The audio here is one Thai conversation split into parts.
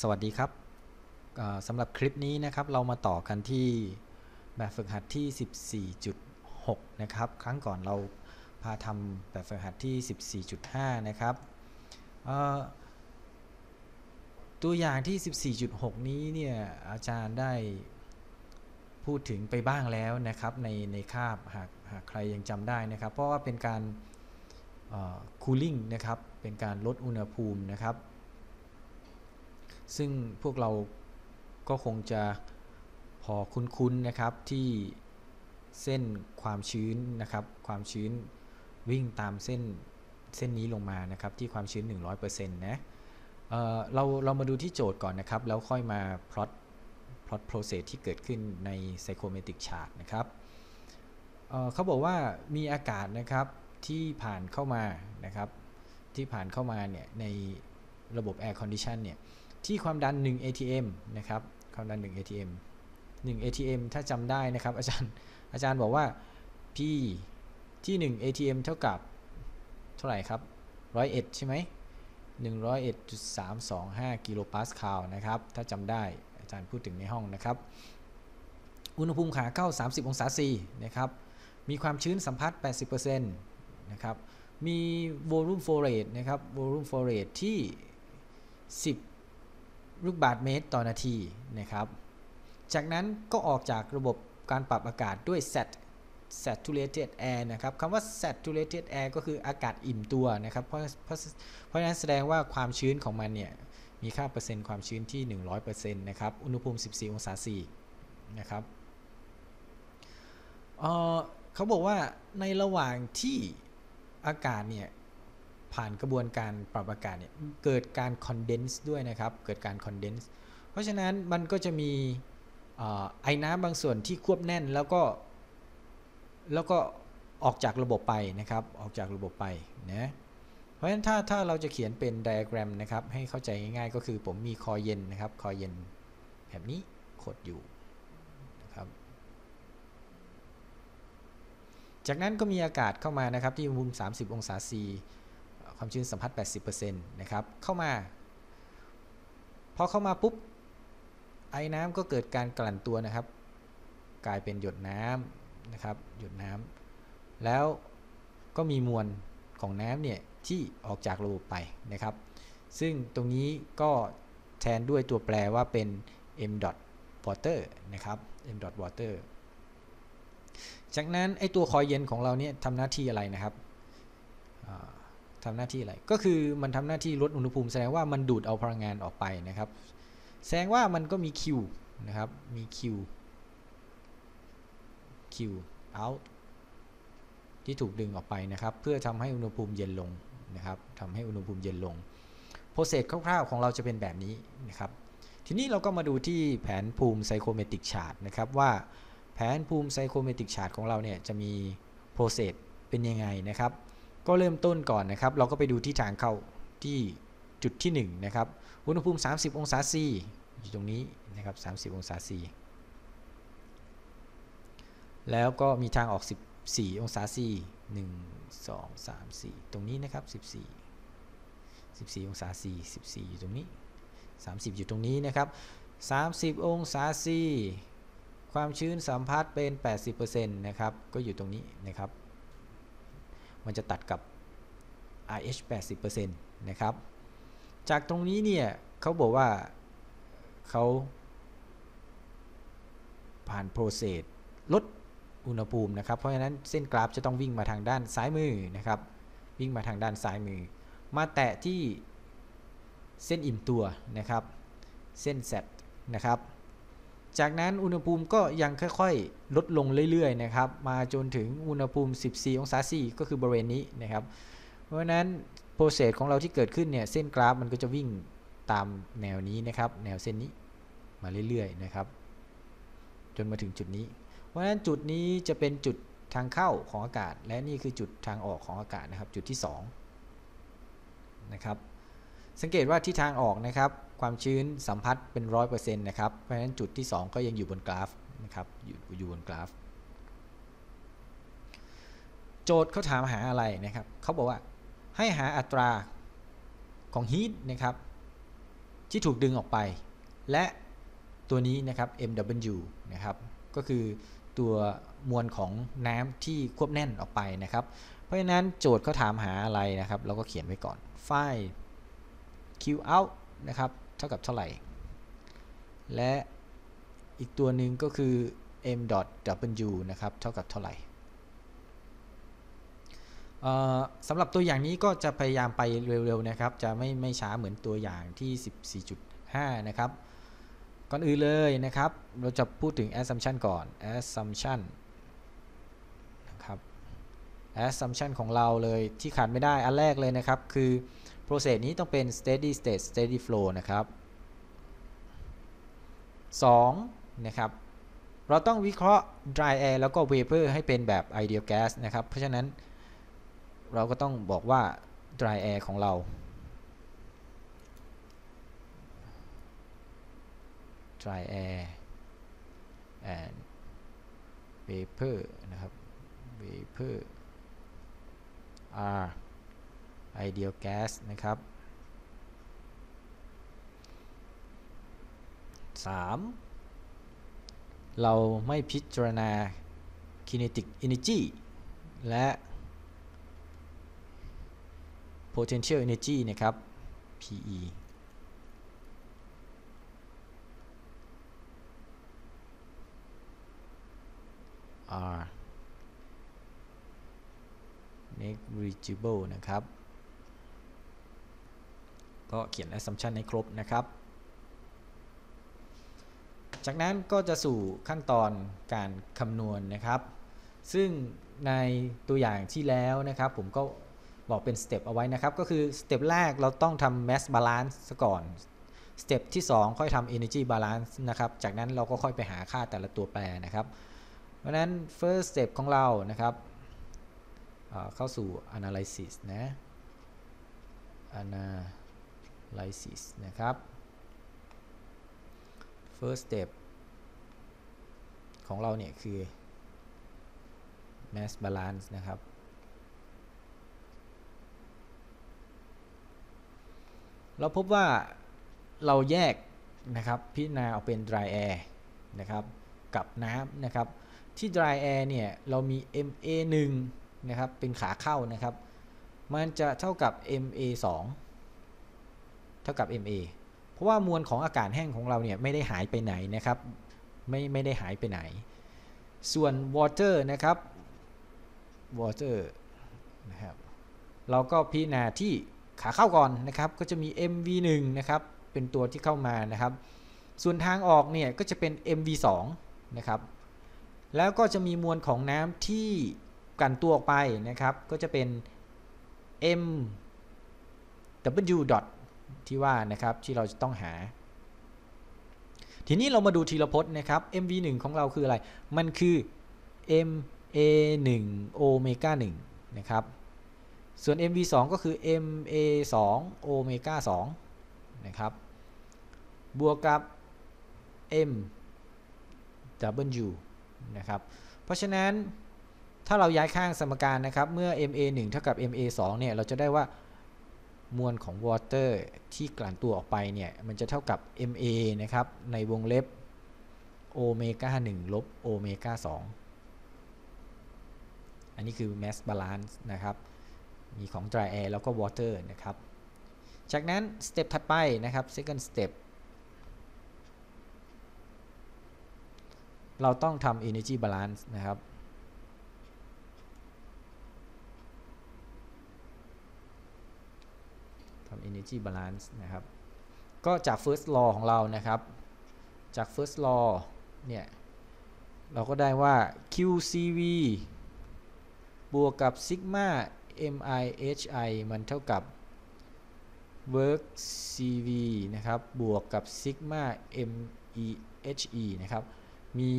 สวัสดีครับสำหรับคลิปนี้นะครับเรามาต่อกันที่แบบฝึกหัดที่ 14.6 นะครับ ครั้งก่อนเราพาทำแบบฝึกหัดที่ 14.5 นะครับตัวอย่างที่ 14.6 นี้เนี่ยอาจารย์ได้พูดถึงไปบ้างแล้วนะครับในในคาบหากหากใครยังจำได้นะครับ เพราะว่าเป็นการคูลิ่งนะครับเป็นการลดอุณหภูมินะครับ ซึ่งพวกเราก็คงจะพอคุ้นๆนะครับที่เส้นความชื้นนะครับ ความชื้นวิ่งตามเส้นเส้นนี้ลงมานะครับที่ความชื้น 100%นะเเราเรามาดูที่โจทย์ก่อนนะครับ แล้วค่อยมา plot plot process ที่เกิดขึ้นใน psychometric chart นะครับเเขาบอกว่ามีอากาศนะครับที่ผ่านเข้ามานะครับ ที่ผ่านเข้ามาเนี่ยในระบบ air condition เนี่ย ที่ความดัน 1 ATM นะครับ ความดัน 1 ATM 1 ATM ถ้าจำได้นะครับอาจารย์อาจารย์บอกว่า P ที่ 1 ATM เท่ากับเท่าไหร่ครับ 101 ใช่ไหม101.325 กิโลปาสคาลนะครับ ถ้าจำได้อาจารย์พูดถึงในห้องนะครับ อุณหภูมิขาเข้า 30 องศา C นะครับ มีความชื้นสัมผัส 80%นะครับ มี volume flow rate นะครับ volume flow rate ที่ 10 ลูกบาศก์เมตรต่อนาทีนะครับ จากนั้นก็ออกจากระบบการปรับอากาศด้วย sat saturated air นะครับคำว่า saturated air ก็คืออากาศอิ่มตัวนะครับ เพราะเพราะเพราะฉะนั้นแสดงว่าความชื้นของมันเนี่ย มีค่าเปอร์เซ็นต์ความชื้นที่ 100%นะครับ อุณหภูมิ 14 องศาเซนะครับ เขาบอกว่าในระหว่างที่อากาศเนี่ย ผ่านกระบวนการปรับอากาศเนี่ยเกิดการ condense ด้วยนะครับ เกิดการ condense เพราะฉะนั้นมันก็จะมีไอ้น้ำบางส่วนที่ควบแน่นแล้วก็แล้วก็ออกจากระบบไปนะครับ ออกจากระบบไปนะเพราะฉะนั้นถ้าถ้าเราจะเขียนเป็นไดอะแกรมนะครับ ให้เข้าใจง่ายๆ ก็คือผมมีคอเย็นนะครับ คอเย็นแบบนี้ขดอยู่นะครับ จากนั้นก็มีอากาศเข้ามานะครับที่อุณหภูมิ 30 องศาซี ความชื้นสัมผัส 80%นะครับเข้ามาพอเข้ามาปุ๊บไอ้น้ำก็เกิดการกลั่นตัวนะครับ กลายเป็นหยดน้ำนะครับหยดน้ำแล้วก็มีมวลของน้ำเนี่ยที่ออกจากระบบไปนะครับ ซึ่งตรงนี้ก็แทนด้วยตัวแปรว่าเป็น m dot water นะครับ m dot water จากนั้นไอตัวคอยเย็นของเราเนี่ยทำหน้าที่อะไรนะครับ ทำหน้าที่อะไร ก็คือมันทำหน้าที่ลดอุณหภูมิแสดงว่ามันดูดเอาพลังงานออกไปนะครับ แสดงว่ามันก็มี Q นะครับ มี Q Q out ที่ถูกดึงออกไปนะครับ เพื่อทำให้อุณหภูมิเย็นลงนะครับทำให้อุณหภูมิเย็นลง process คร่าวๆของเราจะเป็นแบบนี้นะครับ ทีนี้เราก็มาดูที่แผนภูมิ psychrometric chart นะครับว่าแผนภูมิ psychrometric chart ของเราเนี่ยจะมี process เป็นยังไงนะครับ ก็เริ่มต้นก่อนนะครับ เราก็ไปดูที่ทางเข้าที่จุดที่1นะครับ อุณหภูมิ 30 องศาซีอยู่ตรงนี้นะครับ 30 องศาซีแล้วก็มีทางออก 14 องศาซี1 2 3 4 ตรงนี้นะครับ 14 14 องศาซี14 อยู่ตรงนี้ 30 อยู่ตรงนี้นะครับ 30 องศาซีความชื้นสัมพัทธ์เป็น 80%นะครับ ก็อยู่ตรงนี้นะครับ มันจะตัดกับ RH 80%นะครับ จากตรงนี้เนี่ยเขาบอกว่าเขาผ่านโปรเซสลดอุณหภูมินะครับ เพราะฉะนั้นเส้นกราฟจะต้องวิ่งมาทางด้านซ้ายมือนะครับ วิ่งมาทางด้านซ้ายมือ มาแตะที่เส้นอิ่มตัวนะครับ เส้นเซตนะครับ จากนั้นอุณหภูมิก็ยังค่อยๆ ลดลงเรื่อยๆนะครับมาจนถึงอุณหภูมิ 14 องศาซีก็คือบริเวณนี้นะครับ เพราะฉะนั้นโปรเซสของเราที่เกิดขึ้นเนี่ยเส้นกราฟมันก็จะวิ่งตามแนวนี้นะครับ แนวเส้นนี้มาเรื่อยๆนะครับ จนมาถึงจุดนี้ เพราะฉะนั้นจุดนี้จะเป็นจุดทางเข้าของอากาศ และนี่คือจุดทางออกของอากาศนะครับ จุดที่2นะครับสังเกตว่าที่ทางออกนะครับ ความชื้นสัมพัทธ์เป็นร้อยเปอร์เซ็นต์นะครับ เพราะฉะนั้นจุดที่ 2 ก็ยังอยู่บนกราฟนะครับอยู่อยู่บนกราฟ โจทย์เขาถามหาอะไรนะครับเขาบอกว่าให้หาอัตราของฮีทนะครับที่ถูกดึงออกไป และตัวนี้นะครับ MW นะครับก็คือตัวมวลของน้ำที่ควบแน่นออกไปนะครับ เพราะฉะนั้นโจทย์เขาถามหาอะไรนะครับ เราก็เขียนไว้ก่อนไฟล์ q out นะครับ ท่ากับเท่าไหร่ และอีกตัวหนึ่งก็คือ m.w นะครับเท่ากับเท่าไหร่สำหรับตัวอย่างนี้ก็จะพยายามไปเร็วๆนะครับ จะไม่ไม่ช้าเหมือนตัวอย่างที่ 14.5 นะครับ ก่อนอื่นเลยนะครับ เราจะพูดถึง assumption ก่อน assumption นะครับ assumption ของเราเลยที่ขาดไม่ได้อันแรกเลยนะครับคือ process นี้ต้องเป็น steady state steady flow นะครับ 2. นะครับ เราต้องวิเคราะห์ dry air แล้วก็ vapor ให้เป็นแบบ ideal gas นะครับ เพราะฉะนั้นเราก็ต้องบอกว่า dry air ของเรา dry air and vapor นะครับ vapor are ideal gas นะครับ 3. เราไม่พิจารณา kinetic energy และ potential energy นะครับ PE are negligible นะครับ ก็เขียน assumption ให้ครบนะครับ จากนั้นก็จะสู่ขั้นตอนการคำนวณนะครับ ซึ่งในตัวอย่างที่แล้วนะครับ ผมก็บอกเป็น step เอาไว้นะครับ ก็คือ step แรกเราต้องทำ mass balance ซะก่อน step ที่ 2 ค่อยทำ energy balance นะครับ จากนั้นเราก็ค่อยไปหาค่าแต่ละตัวแปรนะครับ เพราะนั้น first step ของเรานะครับเข้าสู่ analysis นะ analysis นะครับ first step ของเราเนี่ยคือ mass balance นะครับ เราพบว่าเราแยกนะครับพิจารณาออกเป็น dry air นะครับกับน้ำนะครับ ที่ dry air เนี่ยเรามี MA1 นะครับเป็นขาเข้านะครับ มันจะเท่ากับ MA 2 เท่ากับ MA เพราะว่ามวลของอากาศแห้งของเราเนี่ยไม่ได้หายไปไหนนะครับไม่ไม่ได้หายไปไหน ส่วน water นะครับ water นะครับเราก็พิจารณาที่ขาเข้าก่อนนะครับ ก็จะมี MV1 นะครับเป็นตัวที่เข้ามานะครับ ส่วนทางออกเนี่ยก็จะเป็น MV2 นะครับแล้วก็จะมีมวลของน้ำที่กันตัวออกไปนะครับ ก็จะเป็น M W dot ที่ว่านะครับที่เราจะต้องหา ทีนี้เรามาดูทีละพจน์นะครับ MV1 ของเราคืออะไร มันคือ MA1 โอเมก้า1นะครับส่วน MV2 ก็คือ MA2 โอเมก้า2นะครับบวกกับ MW นะครับเพราะฉะนั้นถ้าเราย้ายข้างสมการนะครับ เมื่อ MA1 เท่ากับ MA2 เนี่ย เราจะได้ว่า มวลของ water ที่กลั่นตัวออกไปเนี่ยมันจะเท่ากับ MA นะครับในวงเล็บโอเมก้า1ลบโอเมก้า2อันนี้คือ mass balance นะครับ มีของ dry air แล้วก็ water นะครับ จากนั้นสเต็ปถัดไปนะครับ second step เราต้องทำ energy balance นะครับ ทำ energy balance นะครับ ก็จาก first law ของเรานะครับ จาก first law เนี่ย เราก็ได้ว่า QCV บวกกับ sigma MIHI มันเท่ากับ work CV นะครับ บวกกับ sigma MEHE นะครับ มี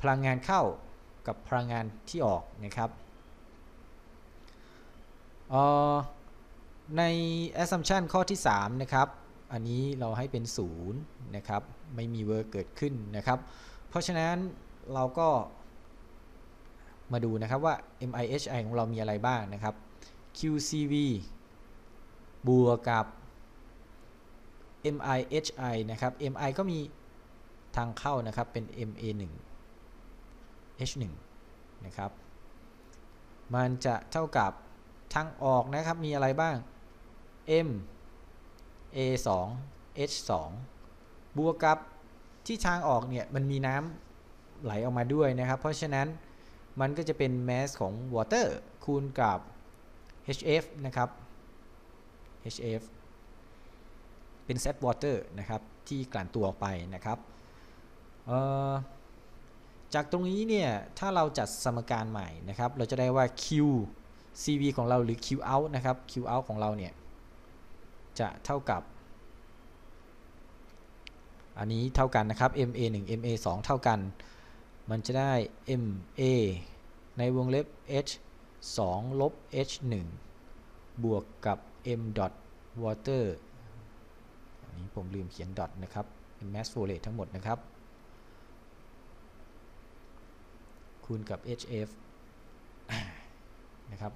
พลังงานเข้ากับพลังงานที่ออกนะครับ ใน assumption ข้อที่ 3 นะครับ อันนี้เราให้เป็น 0 นะครับ ไม่มี work เกิดขึ้นนะครับ เพราะฉะนั้นเราก็มาดูนะครับว่า MIHI ของเรามีอะไรบ้างนะครับ QCV บวกกับ MIHI นะครับ MI ก็มีทางเข้านะครับเป็น MA1 H1 นะครับ มันจะเท่ากับทางออกนะครับมีอะไรบ้าง M A2 H2 บวกกับที่ทางออกเนี่ยมันมีน้ำไหลออกมาด้วยนะครับ เพราะฉะนั้นมันก็จะเป็น mass ของ water คูณกับ HF นะครับ HF เป็น set water นะครับ ที่กลั่นตัวออกไปนะครับจากตรงนี้เนี่ย ถ้าเราจัดสมการใหม่นะครับ เราจะได้ว่า Q CV ของเราหรือ Q out นะครับ Q out ของเราเนี่ย จะเท่ากับ อันนี้เท่ากันนะครับ MA 1 MA 2 เท่ากัน มันจะได้ MA ในวงเล็บ H 2 ลบ H 1บวกกับ M dot water อันนี้ผมลืมเขียน dot นะครับ mass flow rate ทั้งหมดนะครับ คูณกับ HF นะครับ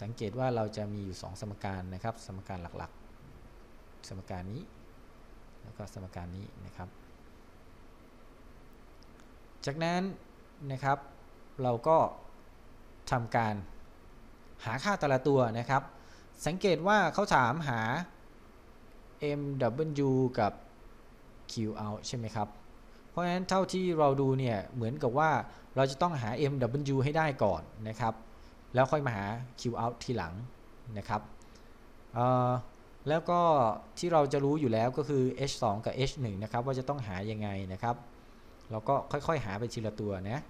สังเกตว่าเราจะมีอยู่ 2 สมการนะครับ สมการหลัก สมการนี้ แล้วก็สมการนี้นะครับ จากนั้นนะครับ เราก็ทำการหาค่าแต่ละตัวนะครับ สังเกตว่าเขาถามหา MW กับ Q out ใช่ไหมครับ เพราะฉะนั้นเท่าที่เราดูเนี่ยเหมือนกับว่าเราจะต้องหา MW ให้ได้ก่อนนะครับ แล้วค่อยมาหา Q out ทีหลังนะครับ แล้วก็ที่เราจะรู้อยู่แล้วก็คือ H2 กับ H1 นะครับว่าจะต้องหายังไงนะครับ เราก็ค่อยๆหาไปทีละตัวนะ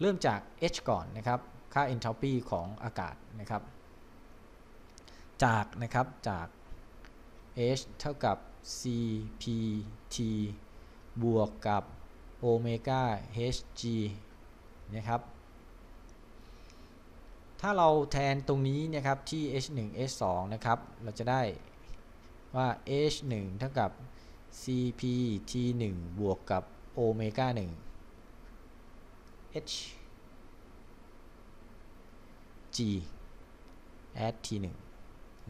เริ่มจาก H ก่อนนะครับ ค่า enthalpy ของอากาศนะครับ จากนะครับจาก H เท่ากับ CPT บวกกับโอเมก้า Hg นะครับ ถ้าเราแทนตรงนี้นะครับที่ H1 H2 นะครับ เราจะได้ว่า H1 เท่ากับ CPT1 บวกกับโอเมก้า1 H G add T1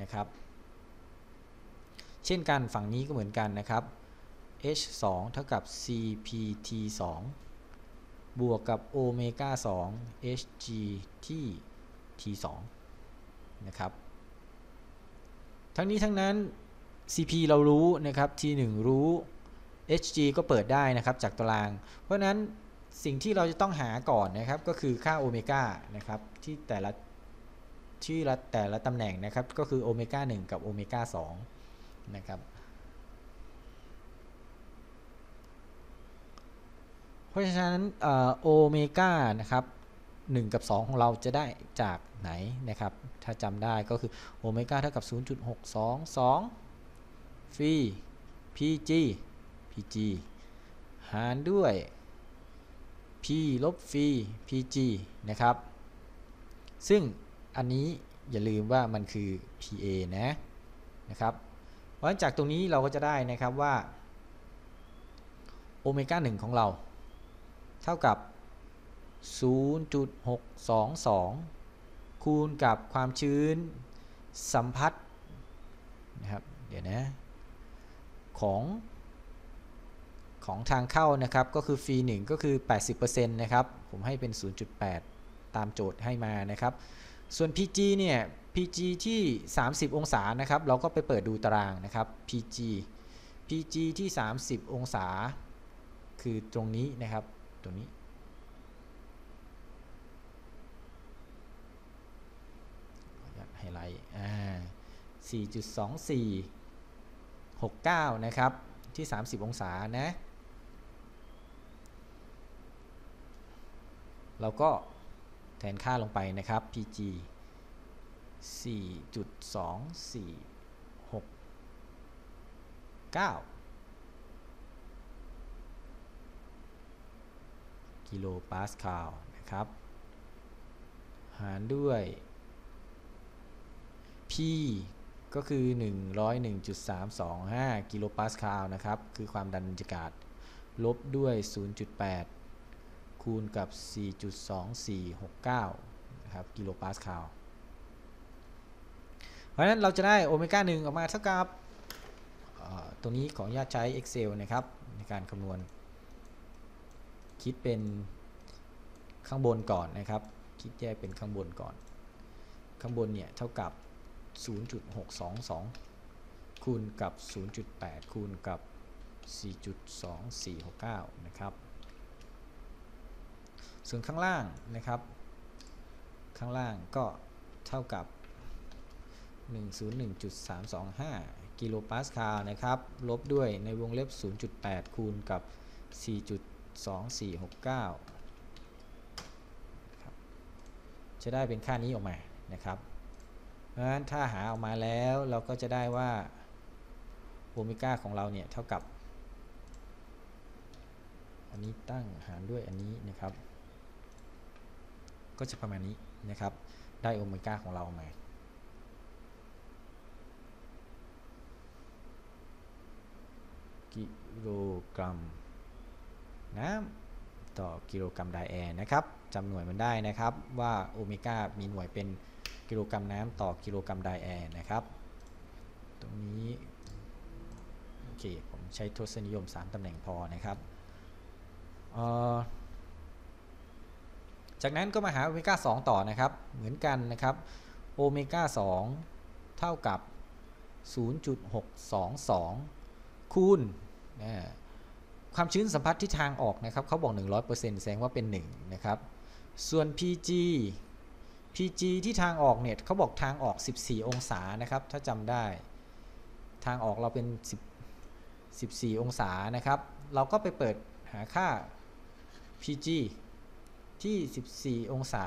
นะครับ เช่นกันฝั่งนี้ก็เหมือนกันนะครับ H 2เท่ากับ CPT 2บวกกับโอเมก้า2 HG T 2 นะครับ ทั้งนี้ทั้งนั้น CP เรารู้นะครับ T 1 รู้ HG ก็เปิดได้นะครับจากตาราง เพราะนั้นสิ่งที่เราจะต้องหาก่อนนะครับก็คือค่าโอเมก้านะครับที่แต่ละที่ละแต่ละตำแหน่งนะครับก็คือโอเมก้า1กับโอเมก้า2นะครับเพราะฉะนั้นโอเมก้านะครับ 1 กับ 2 ของเราจะได้จากไหนนะครับ ถ้าจำได้ก็คือโอเมก้าเท่ากับ 0.622ฟี PG PG หารด้วย P ลบฟี PG นะครับ ซึ่งอันนี้อย่าลืมว่ามันคือ PA นะนะครับ เพราะฉะนั้นจากตรงนี้เราก็จะได้นะครับว่าโอเมก้า1ของเรา เท่ากับ 0.622 คูณกับความชื้นสัมพัทธ์นะครับเดี๋ยวนะของของทางเข้านะครับก็คือฟรี1ก็คือ 80%นะครับ ผมให้เป็น 0.8 ตามโจทย์ให้มานะครับ ส่วน PG เนี่ย PG ที่ 30 องศานะครับ เราก็ไปเปิดดูตารางนะครับ PG PG ที่ 30 องศา คือตรงนี้นะครับ ตรงนี้ไฮ ไลท์อ่า4.2469 นะครับ ที่ 30 องศานะ เราก็แทนค่าลงไปนะครับ PG 4.2469 กิโลปาสคาลนะครับ หารด้วย P ก็คือ 101.325 กิโลปาสคาลนะครับ คือความดันบรรยากาศ ลบด้วย 0.8 คูณกับ 4.2469 นะครับ กิโลปาสคาล เพราะฉะนั้นเราจะได้โอเมก้า 1 ออกมาเท่ากับตรงนี้ขออนุญาตใช้ Excel นะครับ ในการคำนวณ คิดเป็นข้างบนก่อนนะครับ คิดแยกเป็นข้างบนก่อน ข้างบนเนี่ยเท่ากับ 0.622 คูณกับ 0.8 คูณกับ 4.2469 นะครับ ส่วนข้างล่างนะครับ ข้างล่างก็เท่ากับ 101.325 กิโลปาสคาลนะครับ ลบด้วยในวงเล็บ 0.8 คูณกับ 4.2469 จะได้เป็นค่านี้ออกมานะครับ เพราะฉะนั้นถ้าหาออกมาแล้วเราก็จะได้ว่าโอเมก้าของเราเนี่ยเท่ากับ อันนี้ตั้งหารด้วยอันนี้นะครับ ก็จะประมาณนี้นะครับ ได้โอเมก้าของเรามากิโลกรัมน้ำต่อกิโลกรัม dry air นะครับจำหน่วยมันได้นะครับว่าโอเมก้ามีหน่วยเป็น กิโลกรัมน้ำต่อกิโลกรัม dry air นะครับ ตรงนี้โอเคผมใช้ทศนิยม 3ตำแหน่งพอนะครับจากนั้นก็มาหาโอเมก้า2ต่อนะครับ เหมือนกันนะครับโอเมก้า2เท่ากับ 0.622 คูณความชื้นสัมผัสที่ทางออกนะครับเขาบอก 100%แสดงว่าเป็น 1 นะครับ ส่วน PG PG ที่ทางออกเนี่ยเขาบอกทางออก 14 องศานะครับ ถ้าจำได้ ทางออกเราเป็น 10 14 องศานะครับ เราก็ไปเปิดหาค่า PG ที่ 14 องศา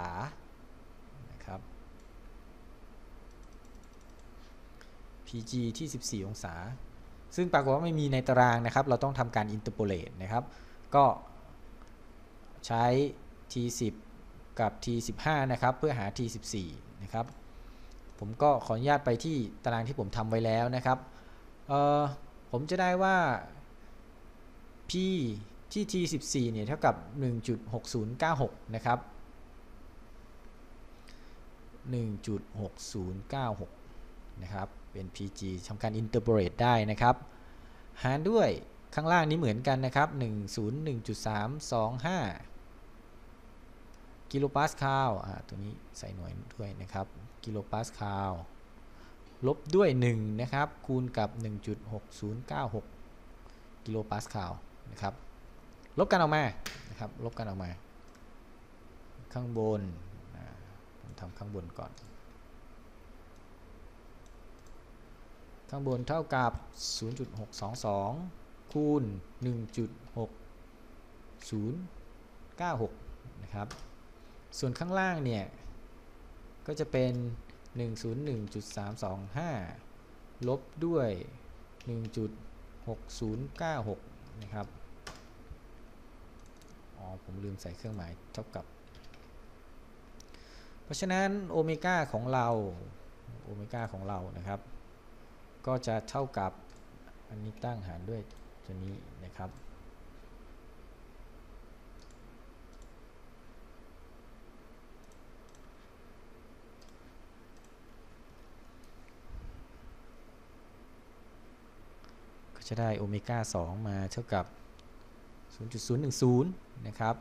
นะครับ PG ที14 องศา ซึ่งปรากฏว่าไม่มีในตารางนะครับ เราต้องทำการ interpolate นะครับ ก็ใช้ T10 กับ T15 นะครับเพื่อหา T14 นะครับผมก็ขออนุญาตไปที่ตารางที่ผมทำไว้แล้วนะครับผมจะได้ว่า P ที่ T14 เนี่ยเท่ากับ 1.6096 นะครับ 1.6096 นะครับ เป็น PG ทำการ interpolate ได้นะครับ หารด้วยข้างล่างนี้เหมือนกันนะครับ 101.325 กิโลปาสคาลอ่าตัวนี้ใส่หน่วยด้วยนะครับ กิโลปาสคาลลบด้วย 1 นะครับ คูณกับ 1.6096 กิโลปาสคาลนะครับ ลบกันออกมานะครับ ลบกันออกมา ข้างบนผมทำข้างบนก่อน ข้างบนเท่ากับ 0.622 คูณ 1.6096 นะครับ ส่วนข้างล่างเนี่ย ก็จะเป็น 101.325 ลบด้วย 1.6096 นะครับ อ๋อ ผมลืมใส่เครื่องหมายเท่ากับ เพราะฉะนั้นโอเมก้าของเรา โอเมก้าของเรานะครับ ก็จะเท่ากับ อันนี้ตั้งหารด้วยตัวนี้นะครับ ก็จะได้โอเมก้า2มาเท่ากับ 0.010 นะครับ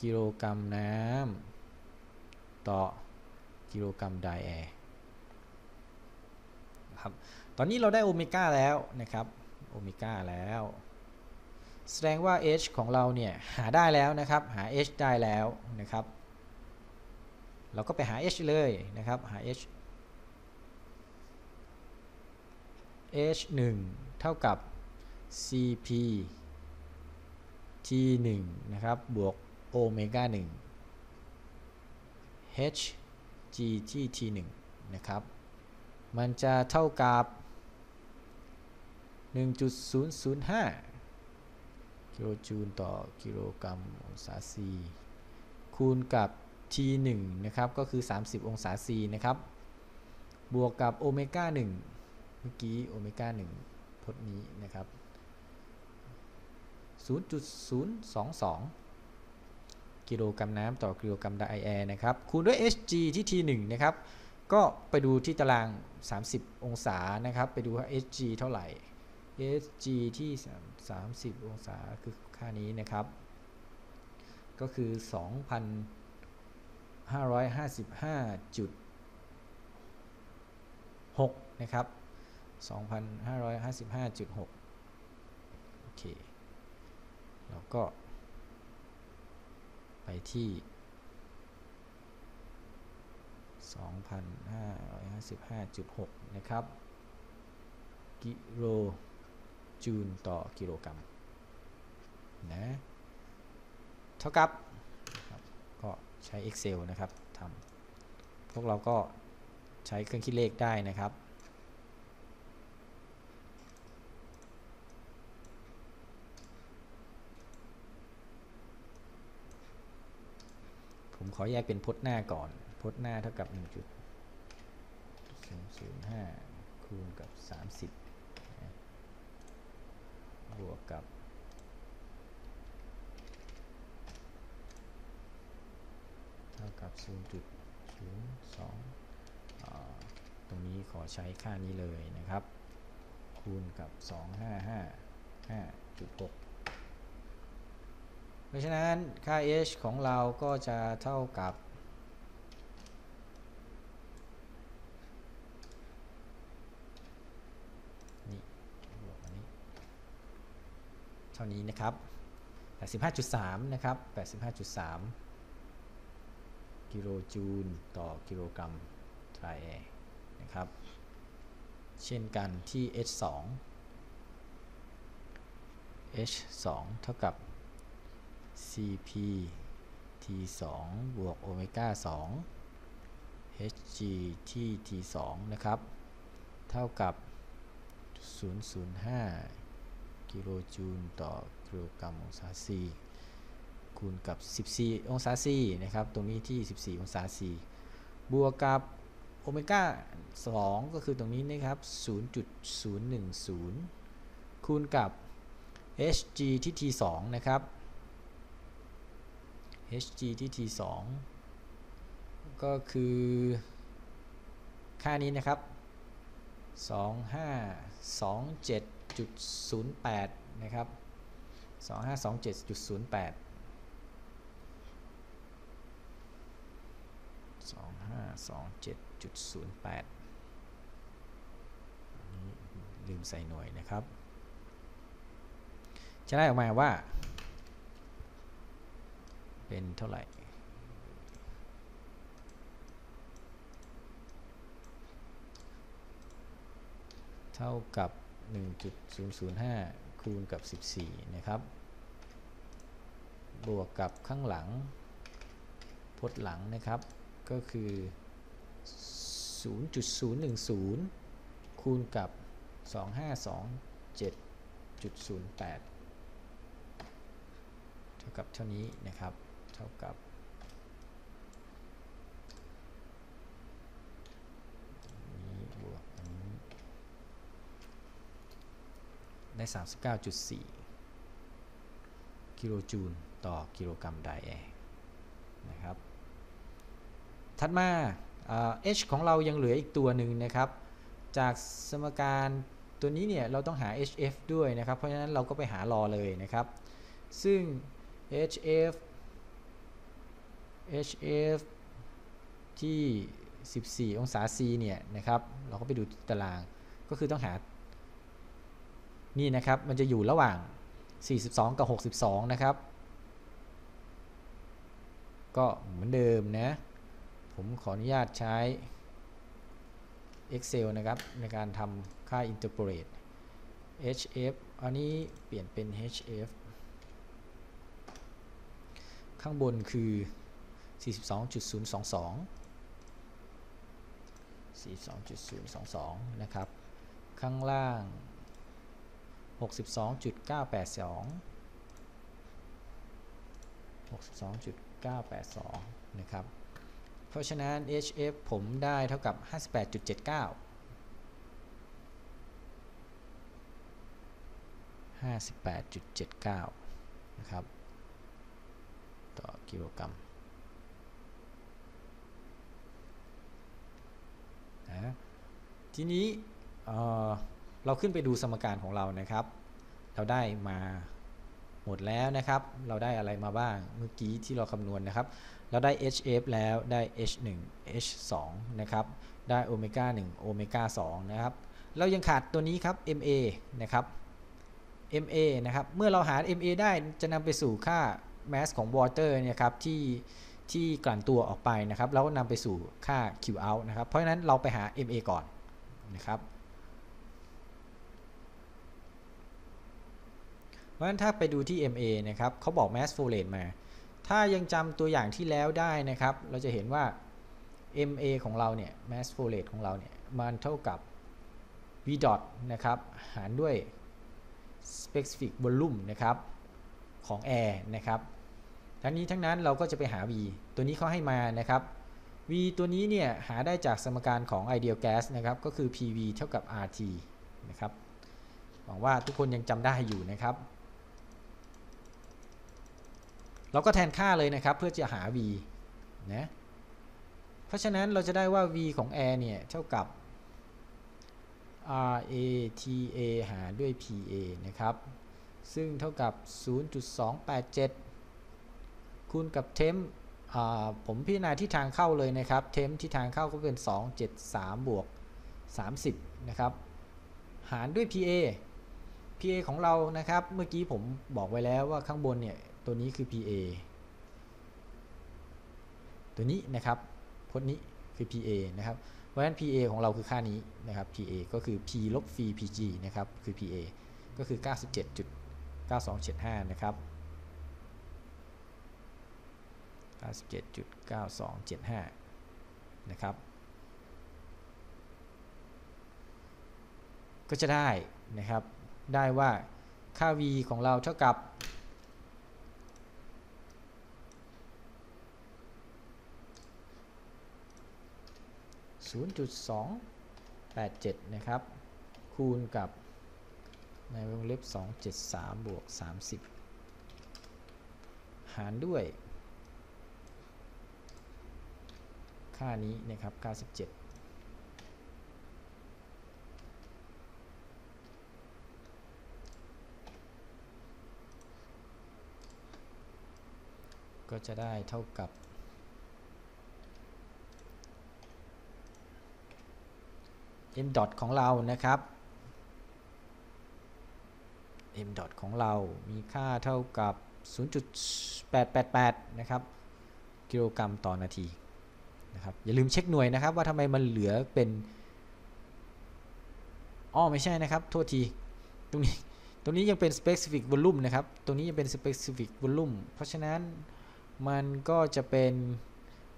กิโลกรัมน้ำต่อกิโลกรัมไดแอร์ครับตอนนี้เราได้โอเมก้าแล้วนะครับโอเมก้าแล้ว แสดงว่า h ของเราเนี่ยหาได้แล้วนะครับ หา h ได้แล้วนะครับ เราก็ไปหา h เลยนะครับหา h h 1เท่ากับ cp t 1นะครับ บวกโอเมก้า1 h g ที่ t 1นะครับ มันจะเท่ากับ 1.005 กิโลจูลต่อกิโลกรัมองศา C คูณกับ t 1นะครับ ก็คือ 30 องศา C นะครับ บวกกับโอเมก้า1 มื่อกี้โอเมก้า1พจน์นี้นะครับ 0.022 กิโลกรัมน้ำต่อกิโลกรัมไดแอร์นะครับ คูณด้วย Hg ที่ T1 นะครับ ก็ไปดูที่ตาราง 30 องศานะครับ ไปดูว่า Hg เท่าไหร่ Hg ที่ 30 องศาคือค่านี้นะครับ ก็คือ 2,555.6 นะครับ 2,555.6 โอเค แล้วก็ ไปที่ 2,555.6 นะครับ กิโลจูลต่อกิโลกรัมนะเท่ากับนะครับก็ใช้ Excel นะครับทำพวกเราก็ใช้เครื่องคิดเลขได้นะครับ ขอแยกเป็นพจน์หน้าก่อน พจน์หน้าเท่ากับ 1.005 คูณกับ 30 บวกกับ เท่ากับ 0.02อ่าตรงนี้ขอใช้ค่านี้เลยนะครับ คูณกับ 255.5.6 ราะฉะนั้นค่า h ของเราก็จะเท่ากับ นี่บวกอันนี้ เท่านี้นะครับ 85.3 นะครับ 85.3 กิโลจูลต่อกิโลกรัมไทรแอร์นะครับ เช่นกันที่ h 2 h 2เท่ากับ cp t 2 บวกโอเมก้า2 hg ที่ t 2 นะครับ เท่ากับ 005 กิโลจูลต่อกิโลกรัมองศา C คูณกับ 14 องศา C นะครับ ตรงนี้ที่ 14 องศา C บวกกับโอเมก้า2ก็คือตรงนี้นะครับ 0.010 คูณกับ hg ที่ t 2 นะครับ hg ที่ t 2ก็คือ ค่านี้นะครับ 2527.08 นะครับ 2527.08 2527.08 ลืมใส่หน่วยนะครับ จะได้ออกมาว่า เป็นเท่าไหร่ เท่ากับ 1.005 คูณกับ 14 นะครับ บวกกับข้างหลังพจน์หลังนะครับ ก็คือ 0.010 คูณกับ 2527.08 เท่ากับเท่านี้นะครับ เท่ากับนี้บวกอันนี้ได้ 39.4 กิโลจูลต่อกิโลกรัมไดแอร์นะครับ ถัดมาเอ่อ h ของเรายังเหลืออีกตัวหนึ่งนะครับ จากสมการตัวนี้เนี่ยเราต้องหา hf ด้วยนะครับ เพราะฉะนั้นเราก็ไปหารอเลยนะครับ ซึ่ง hf hf ที่ 14 องศา C เนี่ยนะครับ เราก็ไปดูตาราง ก็คือต้องหา นี่นะครับ มันจะอยู่ระหว่าง 42 กับ 62 นะครับ ก็เหมือนเดิมนะ ผมขออนุญาตใช้ Excel นะครับ ในการทำค่า interpolate HF อันนี้เปลี่ยนเป็น HF ข้างบนคือ 42.022 42.022 นะครับ ข้างล่าง 62.982 62.982 นะครับ เพราะฉะนั้น HF ผมได้เท่ากับ 58.79 58.79 นะครับ ต่อกิโลกรัมนะ ทีนี้เราขึ้นไปดูสมการของเรานะครับ เราได้มาหมดแล้วนะครับ เราได้อะไรมาบ้างเมื่อกี้ที่เราคำนวณนะครับ เราได้ HF แล้วได้ H1 H2 นะครับ ได้โอเมก้า1โอเมก้า2นะครับ เรายังขาดตัวนี้ครับ MA นะครับ MA นะครับ เมื่อเราหา MA ได้จะนำไปสู่ค่า mass ของ water เนี่ยครับที่ที่กลั่นตัวออกไปนะครับ แล้วก็นำไปสู่ค่า Q out นะครับ เพราะฉะนั้นเราไปหา MA ก่อน นะครับ เพราะฉะนั้นถ้าไปดูที่ MA นะครับเขาบอก mass flow rate มา ถ้ายังจำตัวอย่างที่แล้วได้นะครับ เราจะเห็นว่า MA ของเราเนี่ย mass flow rate ของเราเนี่ยมันเท่ากับ v dot นะครับ หารด้วย specific volume นะครับของ air นะครับ ทั้งนี้ทั้งนั้นเราก็จะไปหา v ตัวนี้เขาให้มานะครับ v ตัวนี้เนี่ยหาได้จากสมการของ ideal gas นะครับก็คือ pv เท่ากับ rt นะครับหวังว่าทุกคนยังจำได้อยู่นะครับ เราก็แทนค่าเลยนะครับเพื่อจะหา v นะเพราะฉะนั้นเราจะได้ว่า v ของ air เนี่ยเท่ากับ RATA หารด้วย PA นะครับ ซึ่งเท่ากับ 0.287 คูณกับเทม ผมพิจารณาที่ทางเข้าเลยนะครับ เทมที่ทางเข้าก็เป็น 273 บวก 30 นะครับ หารด้วย PA PA ของเรานะครับ เมื่อกี้ผมบอกไว้แล้วว่าข้างบนเนี่ย ตัวนี้คือ PA ตัวนี้นะครับพจน์นี้คือ PA นะครับ เพราะฉะนั้น PA ของเราคือค่านี้นะครับ PA ก็คือ P ลบ phi PG นะครับ คือ PA ก็คือ 97.9275 นะครับ 97.9275 นะครับ ก็จะได้นะครับ ได้ว่าค่า v ของเราเท่ากับ 0.287 นะครับ คูณกับในวงเล็บ 273 บวก 30 หารด้วย ค่านี้นะครับ 97ก็จะได้เท่ากับ m dot ของเรานะครับ m dot ของเรามีค่าเท่ากับ 0.888 นะครับ กิโลกรัมต่อนาที นะครับอย่าลืมเช็คหน่วยนะครับ ว่าทำไมมันเหลือเป็นอ้อไม่ใช่นะครับ โทษที ตรงนี้ ตรงนี้ยังเป็น specific volume นะครับ ตรงนี้ยังเป็น specific volume เพราะฉะนั้นมันก็จะเป็น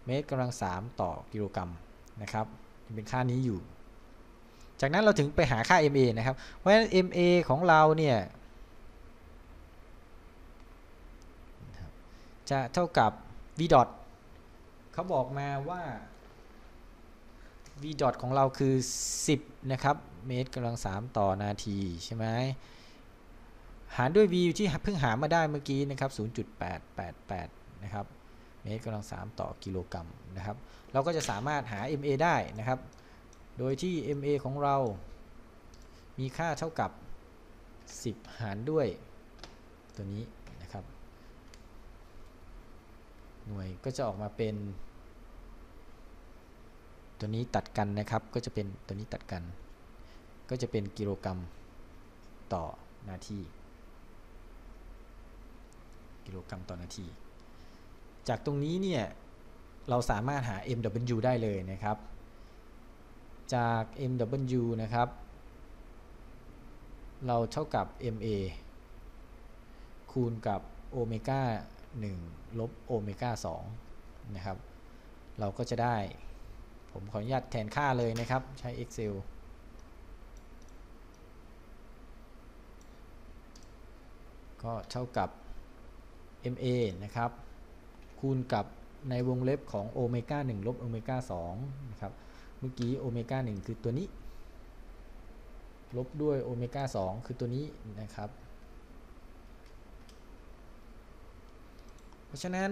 เมตรกำลัง 3 ต่อกิโลกรัมนะครับยังเป็นค่านี้อยู่ จากนั้นเราถึงไปหาค่า MA นะครับ เพราะฉะนั้น MA ของเราเนี่ยจะเท่ากับ v dot เขาบอกมาว่า v dot ของเราคือ 10 นะครับ เมตรกำลัง 3 ต่อนาทีใช่ไหมหารด้วย v ที่เพิ่งหามาได้เมื่อกี้นะครับ 0.888 นะครับ เมตรกำลัง 3 ต่อกิโลกรัมนะครับ เราก็จะสามารถหา MA ได้นะครับ โดยที่ MA ของเรามีค่าเท่ากับ 10 หารด้วยตัวนี้นะครับ หน่วยก็จะออกมาเป็น ตัวนี้ตัดกันนะครับ ก็จะเป็นตัวนี้ตัดกัน ก็จะเป็นกิโลกรัมต่อนาที กิโลกรัมต่อนาที จากตรงนี้เนี่ยเราสามารถหา MW ได้เลยนะครับ จาก MW นะครับ เราเท่ากับ MA คูณกับโอเมก้า 1 ลบโอเมก้า2นะครับ เราก็จะได้ ผมขออนุญาตแทนค่าเลยนะครับ ใช้ Excel ก็เท่ากับ MA นะครับ คูณกับในวงเล็บของโอเมก้า1ลบโอเมก้า2นะครับ เมื่อกี้โอเมก้า1คือตัวนี้ ลบด้วยโอเมก้า2คือตัวนี้นะครับ เพราะฉะนั้น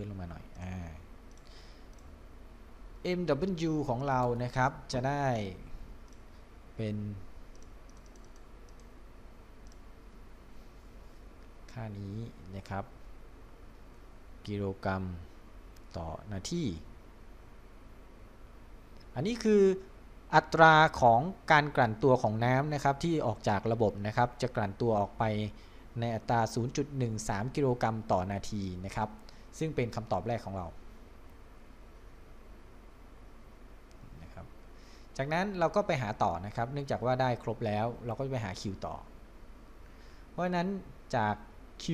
ลื่อนลงมาหน่อยอ่า MW ของเรานะครับ จะได้เป็นค่านี้นะครับ กิโลกรัมต่อนาที อันนี้คือ อัตราของการกลั่นตัวของน้ำนะครับที่ออกจากระบบนะครับจะกลั่นตัวออกไปในอัตรา 0.13 กิโลกรัมต่อนาทีนะครับ ซึ่งเป็นคำตอบแรกของเรานะครับจากนั้นเราก็ไปหาต่อนะครับ เนื่องจากว่าได้ครบแล้วเราก็จะไปหา Q ต่อ เพราะนั้นจาก Q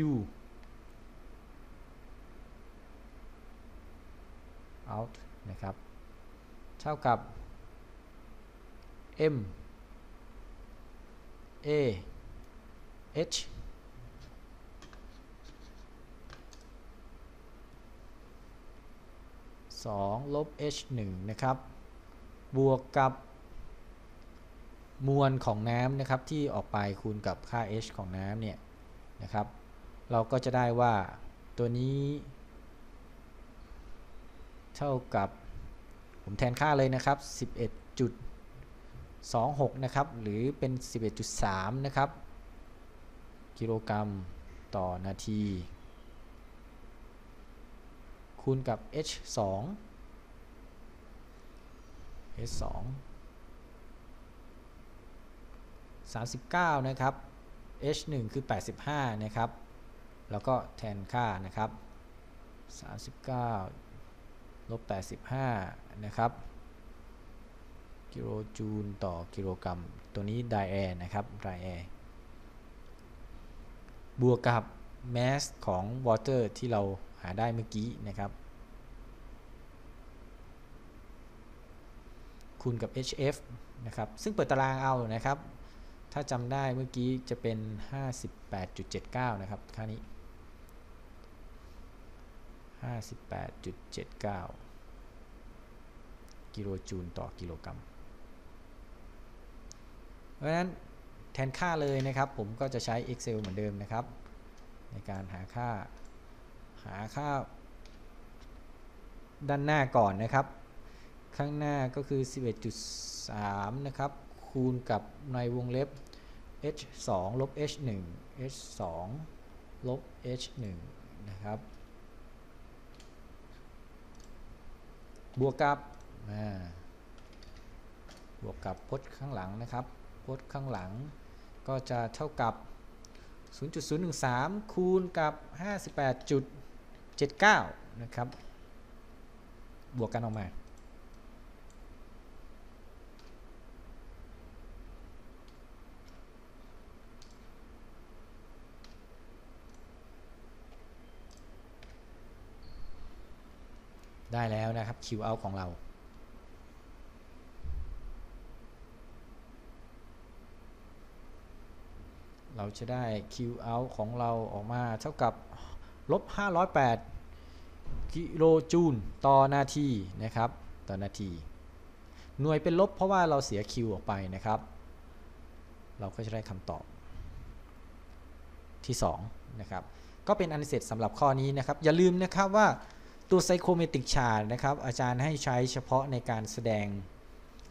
out นะครับ เท่ากับ M A H 2ลบ H 1นะครับ บวกกับ มวลของน้ำนะครับที่ออกไปคูณกับค่า H ของน้ำเนี่ยนะครับ เราก็จะได้ว่าตัวนี้ เท่ากับ ผมแทนค่าเลยนะครับ 11.26 นะครับ หรือเป็น 11.3 นะครับ กิโลกรัมต่อนาที คูณกับ h 2 h 2 39 นะครับ h 1คือ 85 นะครับ แล้วก็แทนค่านะครับ 39 ลบ 85 นะครับ กิโลจูลต่อกิโลกรัม ตัวนี้ไดแอร์นะครับไดแอร์บวกกับ mass ของ water ที่เราหาได้เมื่อกี้นะครับ คูณกับ HF นะครับ ซึ่งเปิดตารางเอานะครับ ถ้าจำได้เมื่อกี้จะเป็น 58.79 นะครับ ค่านี้ 58.79 กิโลจูลต่อกิโลกรัม เพราะฉะนั้นแทนค่าเลยนะครับ ผมก็จะใช้ Excel เหมือนเดิมนะครับ ในการหาค่าหาค่า ด้านหน้าก่อนนะครับ ข้างหน้าก็คือ 11.3 นะครับ คูณกับในวงเล็บ h 2ลบ h 1 h 2ลบ h 1นะครับ บวกกับบวกกับพจน์ข้างหลังนะครับ พจน์ข้างหลัง ก็จะเท่ากับ 0.013 คูณกับ 58.79 นะครับ บวกกันออกมาได้แล้วนะครับ QR ของเรา เรา จะได้ Q out ของเราออกมาเท่ากับลบ508 กิโลจูลต่อนาทีนะครับ ต่อนาที หน่วยเป็นลบเพราะว่าเราเสีย Q ออกไปนะครับ เราก็จะได้คำตอบที่2นะครับ ก็เป็นอันเสร็จสำหรับข้อนี้นะครับ อย่าลืมนะครับว่าตัว psychrometric chart นะครับ อาจารย์ให้ใช้เฉพาะในการแสดง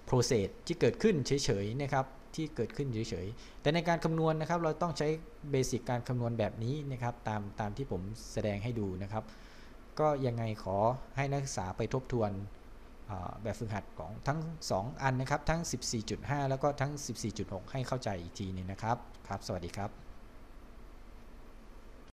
process ที่เกิดขึ้นเฉยๆนะครับ ที่เกิดขึ้นเฉยๆ แต่ในการคำนวณนะครับ เราต้องใช้เบสิกการคำนวณแบบนี้นะครับ ตามตามที่ผมแสดงให้ดูนะครับ ก็ยังไงขอให้นักศึกษาไปทบทวนแบบฝึกหัดของทั้ง 2 อันนะครับ ทั้ง 14.5 แล้วก็ทั้ง 14.6 ให้เข้าใจอีกทีนึงนะครับ ครับ สวัสดีครับ